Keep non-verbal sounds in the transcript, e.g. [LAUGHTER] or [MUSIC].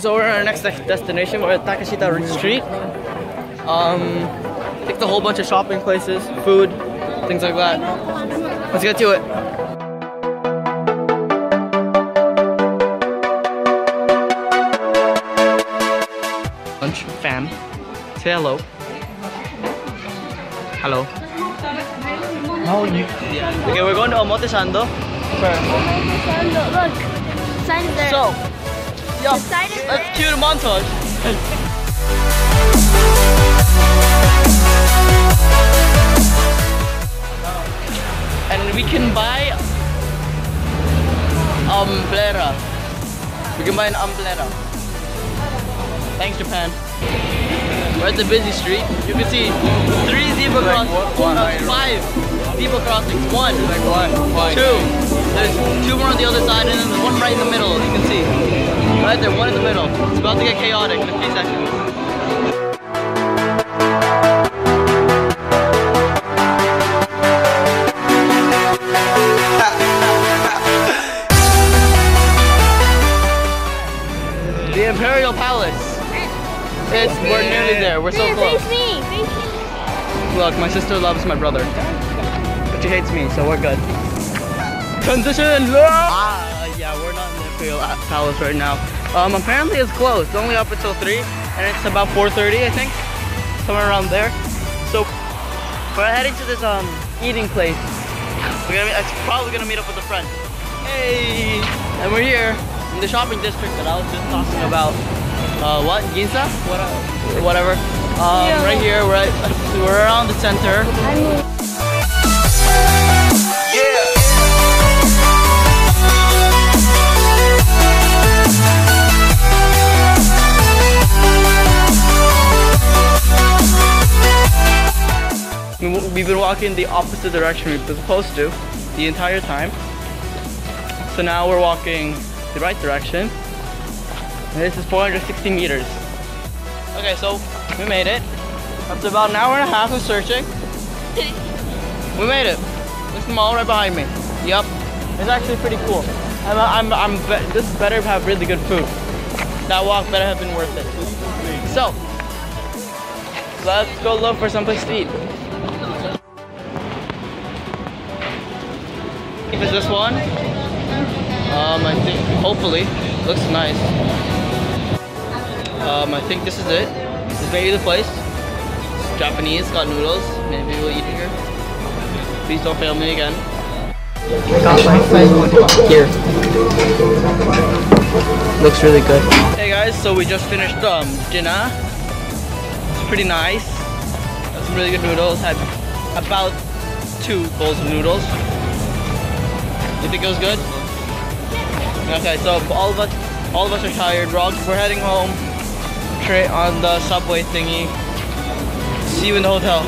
So we're on our next destination. We're at Takeshita Street. Um, picked a whole bunch of shopping places, food, things like that. Let's get to it. Lunch fam. Say hello. Hello. No, you. Okay, we're going to Omotesando. Look, sign there. So, yeah, The let's there. cue the montage. and we can buy umbrella. We can buy an umbrella. Thanks, Japan. We're at the busy street. You can see three zebra Like crossings. what- one, no, five zebra crossings. One, Like one. Two. There's two more on the other side, and then there's one right in the middle. You can see. Right there, one in the middle. It's about to get chaotic in a few seconds. [LAUGHS] The Imperial Palace. It's we're nearly there. We're so close. me, face me. Look, my sister loves my brother, but she hates me, so we're good. Transition. Ah, Palace right now. Um, apparently it's closed. Only up until three, and it's about 4:30, I think, somewhere around there. So we're heading to this um eating place. We're gonna, it's probably gonna meet up with a friend. Hey, and we're here in the shopping district that I was just talking about. Uh, what? Ginza? What? Or whatever. Um, Yeah. right here, we're at, we're around the center. We've been walking the opposite direction we were supposed to the entire time. So now we're walking the right direction. And this is 460 meters. Okay, so we made it. After about an hour and a half of searching, we made it. This mall right behind me. Yep, it's actually pretty cool. I'm, I'm, I'm be- this better have really good food. That walk better have been worth it. So, let's go look for someplace to eat. If it's this one, um, I think hopefully looks nice. Um, I think this is it. This is maybe the place. It's Japanese, got noodles. Maybe we'll eat it here. Please don't fail me again. I got my friend Here. Looks really good. Hey guys, so we just finished um, dinner. It's pretty nice. Got some really good noodles. Had about two bowls of noodles. Think it was good? Okay, so all of us, all of us are tired. All, we're heading home. On the subway thingy. See you in the hotel.